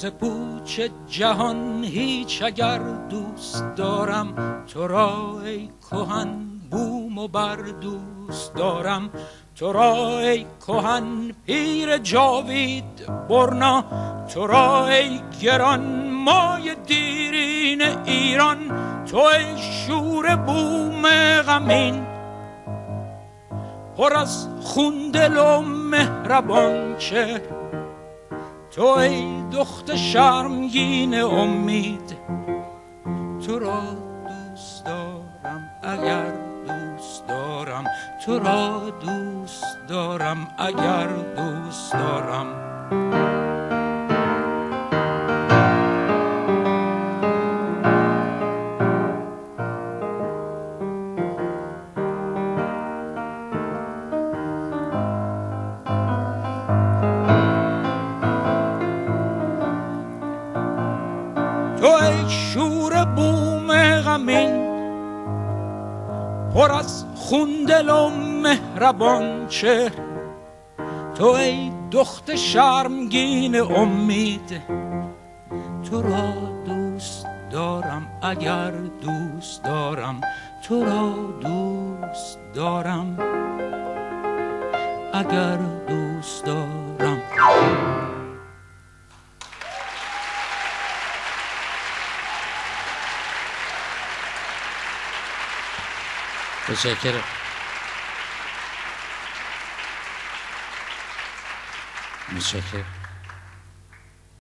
ز پوچ جهان هیچ اگر دوست دارم تو را ای کهن بوم و بر دوست دارم. تو را ای کهن پیر جاوید برنا تو را ای گران مای دیرین ایران. تو ای شور بوم غمین پر از خوندل و مهربان چهر تو ای دخت شرمگین امید تو را دوست دارم اگر دوست دارم تو را دوست دارم اگر دوست دارم. تو ای شور بوم غمین پر از خوندل و مهربان چهر. تو ای دخت شرمگین امید تو را دوست دارم اگر دوست دارم. تو را دوست دارم اگر دوست دارم. Teşekkür ederim. Teşekkür ederim.